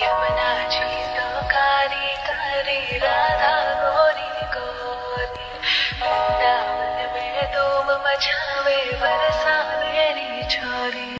यमुना जी तो कारी कारी राधा गोरी गोरी वृंदावन में धूम मचावे बरसा मेरी